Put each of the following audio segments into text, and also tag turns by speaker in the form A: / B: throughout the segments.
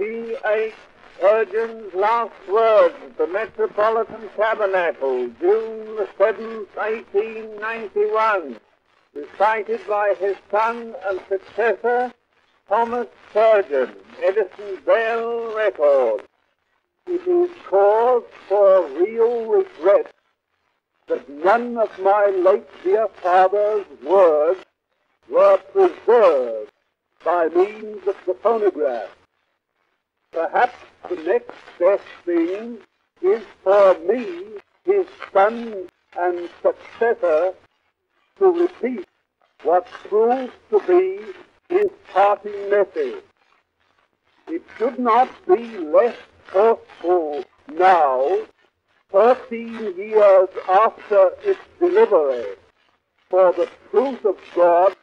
A: C. H. Spurgeon's last words at the Metropolitan Tabernacle, June the 7th, 1891, recited by his son and successor, Thomas Spurgeon, Edison Bell Records. It is cause for real regret that none of my late dear father's words were preserved by means of the phonograph. Perhaps the next best thing is for me, his son and successor, to repeat what proves to be his parting message. It should not be less forceful now, thirteen years after its delivery, for the truth of God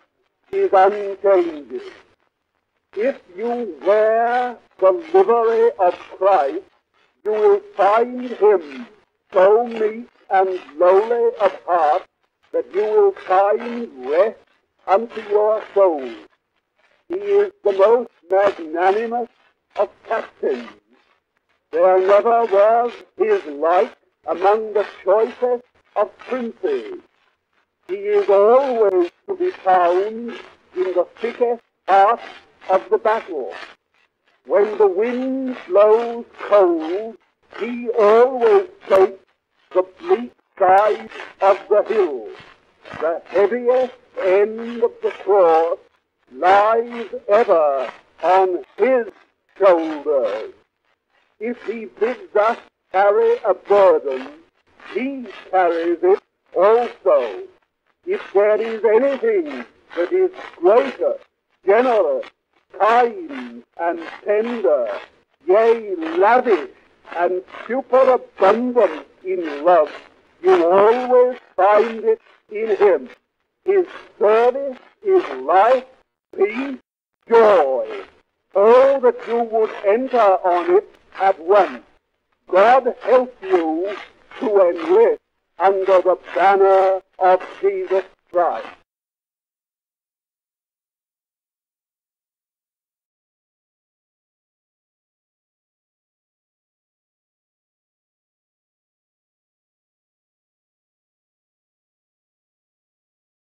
A: is unchanging. If you wear the livery of Christ, you will find him so meek and lowly of heart that you will find rest unto your soul. He is the most magnanimous of captains. There never was his like among the choicest of princes. He is always to be found in the thickest part of the battle. When the wind blows cold, he always takes the bleak side of the hill. The heaviest end of the cross lies ever on his shoulders. If he bids us carry a burden, he carries it also. If there is anything that is greater, generous, kind, and tender, yea, lavish, and superabundant in love, you always find it in him. His service is life, peace, joy. Oh, that you would enter on it at once. God help you to enlist under the banner of Jesus Christ.